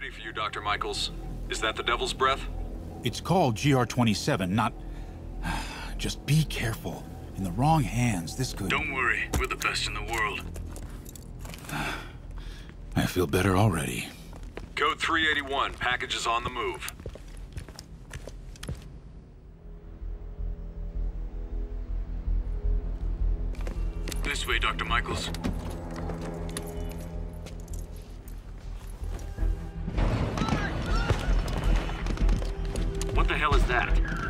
ready for you, Dr. Michaels. Is that the Devil's Breath? It's called GR27, not... Just be careful. In the wrong hands, this could... Don't worry, we're the best in the world. I feel better already. Code 381, package is on the move. This way, Dr. Michaels. That?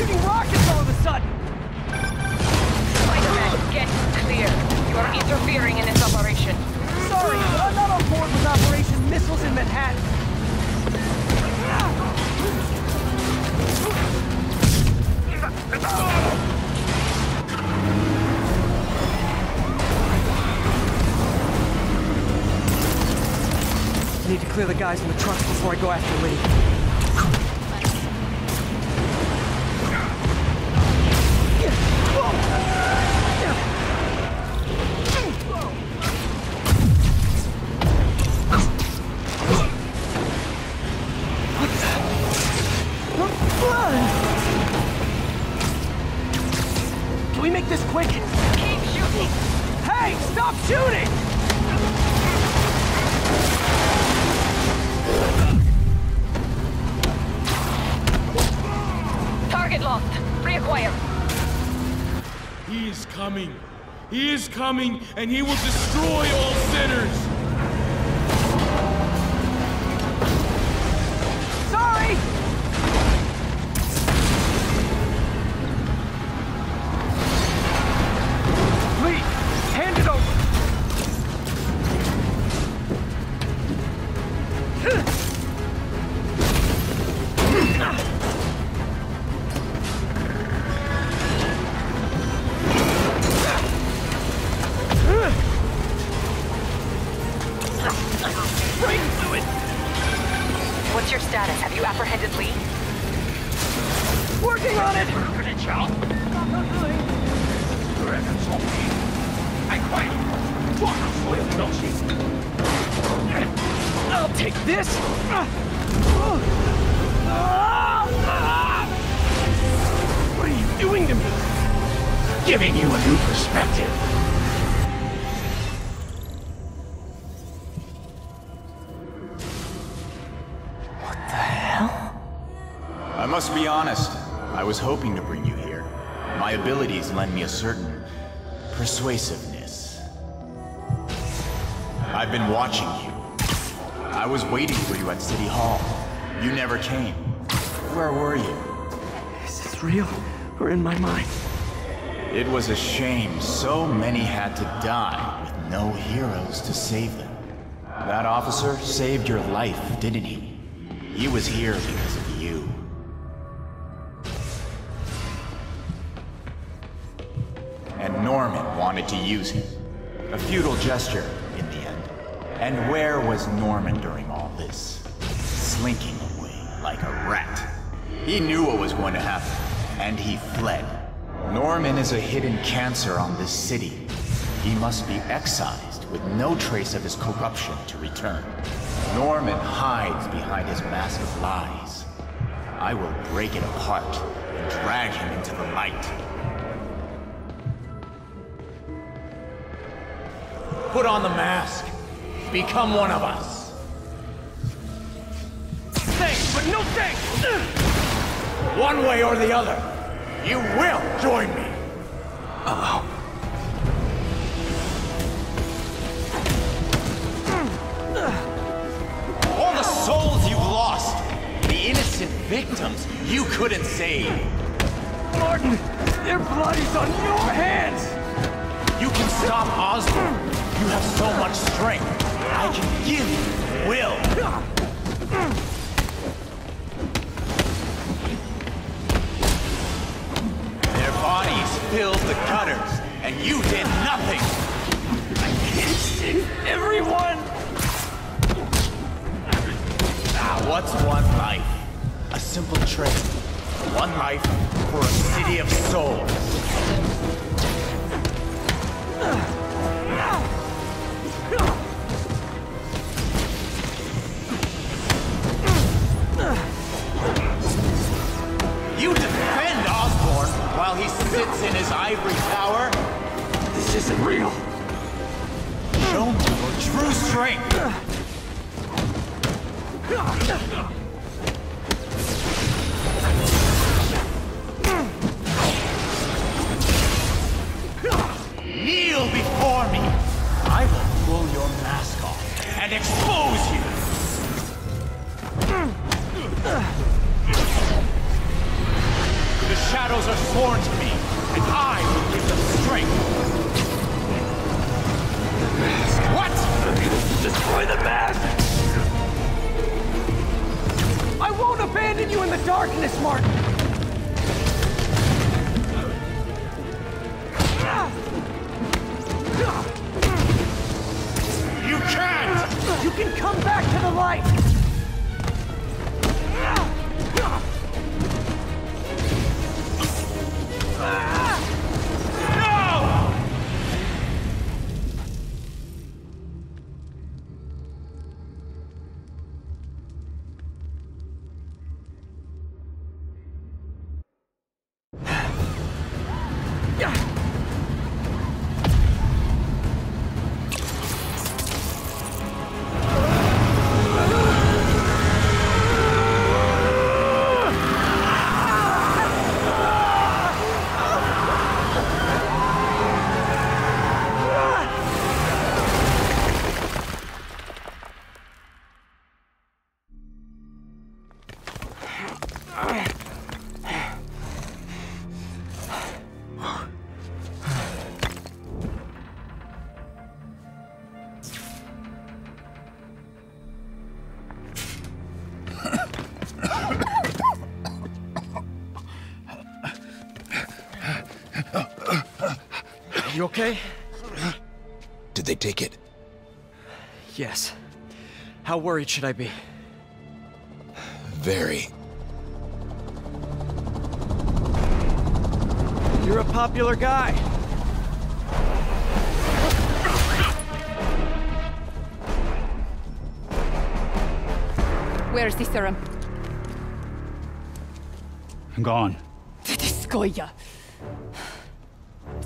Shooting rockets all of a sudden? Spider-Man, get clear. You are interfering in this operation. Sorry, I'm not on board with Operation Missiles in Manhattan. I need to clear the guys in the trucks before I go after Lee. Coming. He is coming, and he will destroy all sinners. What's your status? Have you apprehended Lee? Working on it! I'll take this! What are you doing to me? Giving you a new perspective. Must be honest. I was hoping to bring you here. My abilities lend me a certain persuasiveness. I've been watching you. I was waiting for you at City Hall. You never came. Where were you? Is this real or in my mind? It was a shame so many had to die with no heroes to save them. That officer saved your life, didn't he? He was here because of you. Wanted to use him. A futile gesture, in the end. And where was Norman during all this? Slinking away like a rat. He knew what was going to happen, and he fled. Norman is a hidden cancer on this city. He must be excised with no trace of his corruption to return. Norman hides behind his mask of lies. I will break it apart and drag him into the light. Put on the mask. Become one of us. Thanks, but no thanks! One way or the other, you will join me. Oh. All the souls you've lost, the innocent victims you couldn't save. Martin, their blood is on your hands! You can stop Osborn. You have so much strength. I can give you will. Their bodies filled the gutters, and you did nothing. Everyone! Ah, what's one life? A simple trade. One life for a city of souls. Kneel before me. I will pull your mask off and expose you. The shadows are sworn to me, and I will give them strength. Destroy the mask! I won't abandon you in the darkness, Martin! You can't! You can come back to the light! You okay? Did they take it? Yes. How worried should I be? Very. You're a popular guy. Where's the serum? I'm gone. Titiskoya.